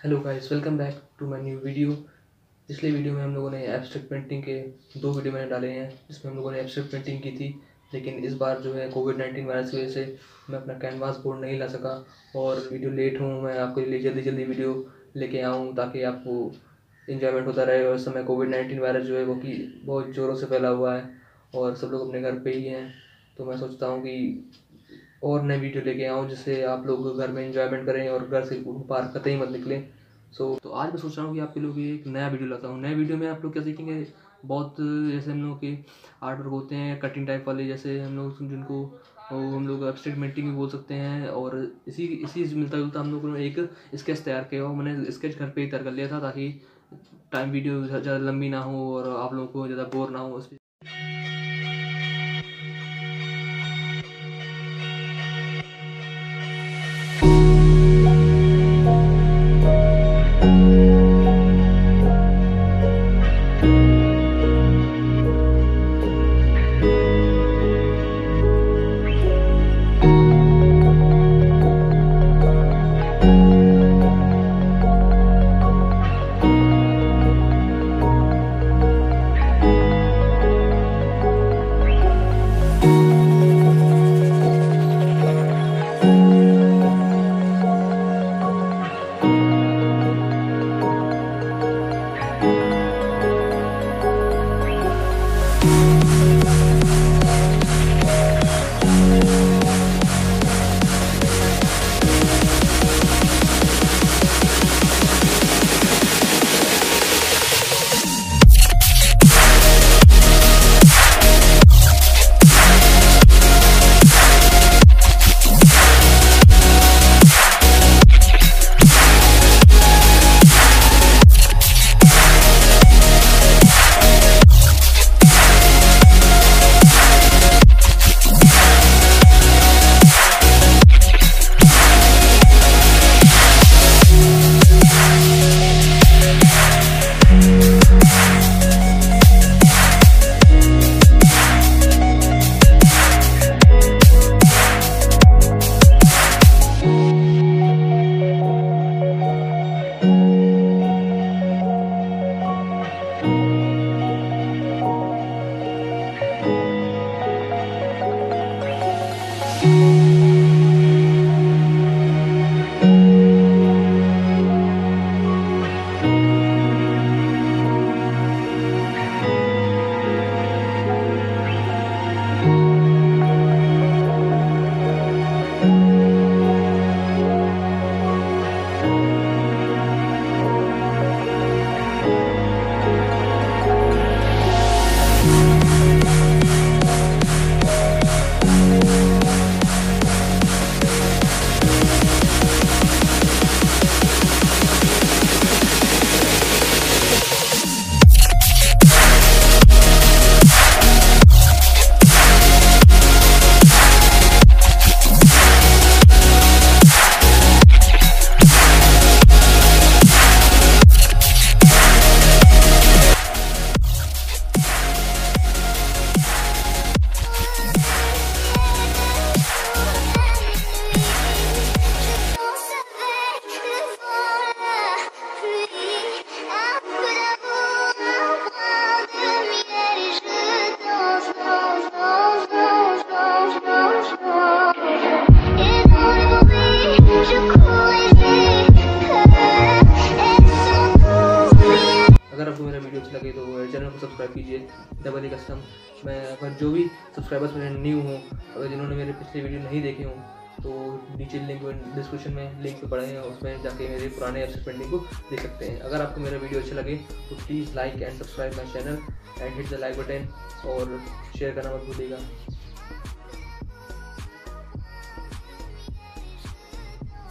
Hello guys welcome back to my new video पिछले video में हम लोगों ने एब्स्ट्रैक्ट पेंटिंग के दो वीडियो मैंने डाले हैं, जिसमें हम लोगों ने एब्स्ट्रैक्ट पेंटिंग की थी, लेकिन इस बार जो है कोविड नाइन्टीन वायरस की वजह से मैं अपना कैनवास बोर्ड नहीं ला सका, और वीडियो लेट हूँ, मैं आपके लिए जल्दी जल्दी वीडियो लेके आऊँ, ताकि आपको इन्जॉयमेंट होता रहे, और समय कोविड नाइन्टीन वायरस जो है वो कि बहुत ज़ोरों से फैला हुआ है, और सब लोग अपने घर पर ही हैं। तो मैं सोचता हूँ कि और नए वीडियो लेके आऊँ जिससे आप लोग घर में इंजॉयमेंट करें और घर से बाहर कतई मत निकलें। सो so, तो आज मैं सोच रहा हूँ कि आपके लोग एक नया वीडियो लाता हूँ। नए वीडियो में आप लोग क्या सीखेंगे? बहुत जैसे हम लोग के आर्ट वर्क होते हैं कटिंग टाइप वाले जैसे हम लोग जिनको हम लोग एब्स्ट्रैक्ट पेंटिंग भी बोल सकते हैं और इसी इसी मिलता जुलता हम लोगों ने एक स्केच तैयार किया हो मैंने स्केच घर पे ही तैयार कर लिया था ताकि टाइम वीडियो ज़्यादा लंबी ना हो और आप लोगों को ज़्यादा बोर ना हो। उस अगर वीडियो अच्छी लगे तो चैनल को सब्सक्राइब कीजिए। डबल ए कस्टम मैं अगर जो भी सब्सक्राइबर्स मेरे न्यू हों, अगर जिन्होंने मेरे पिछले वीडियो नहीं देखे हों तो नीचे लिंक डिस्क्रिप्शन में लिंक पड़े हैं उसमें जाके मेरे पुराने एप्स पेंडिंग को देख सकते हैं। अगर आपको मेरा वीडियो अच्छा लगे तो please like and subscribe my channel and hit the like button और शेयर करना मत भूलिएगा।